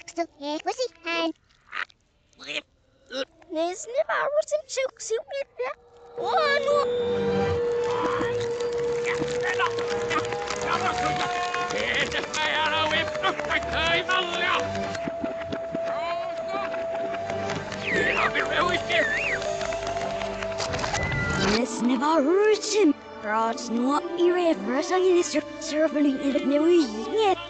Orksta Equisi and Nesne varusum çok sevgiyle. Onu. Nesne varusum. Rods no i revers ang ilisir servling i det nu inget. Nesniva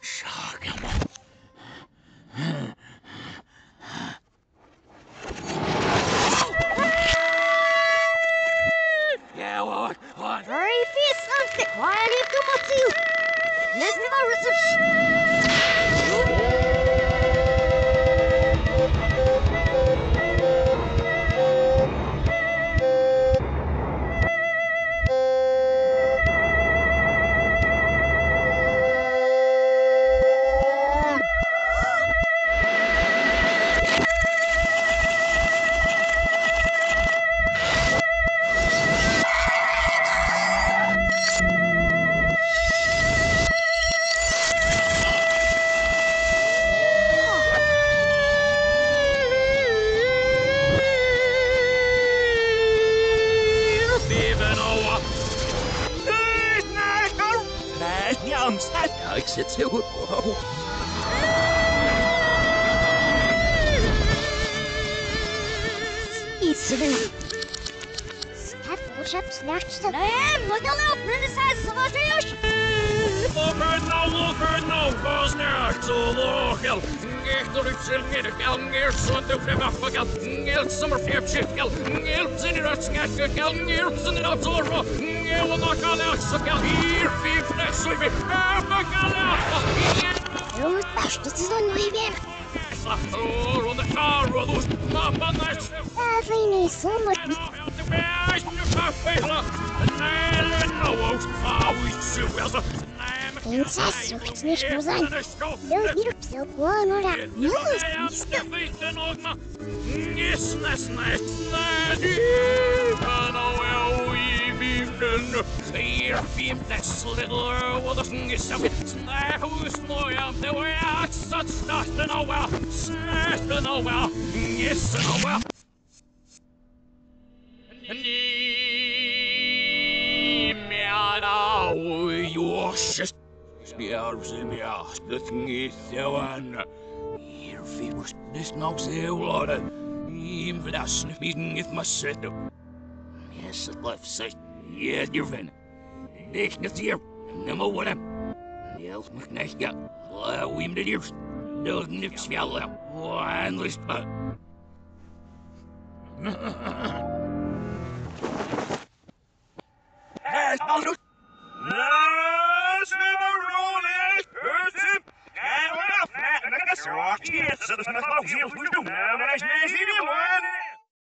Zag hem. Ja, wat, wat? Very fierce something. Why are you come up to you? Varusum. Ik zit zo goed. Snatched the Nej, look at the princess of med gal, nger sånt upp det vaffa gal, ngel summer fjäpp shit gal, ngel vi suelsa, nej, men Prinsess och snishkozan. Nu blir det så på några. Nu snista. Yes. Spjärsimia, spötngithävän. Irfikus nysnauks eulada. Imvdas nypingith massetu. Yes, it left say, yes, you're Niks hier, nummer one. Niels McNashka, la wim de diers. Dood niks fjalla. Wan list, sorte, dançando os meus pauzinhos, não é as minhas irmãs, né?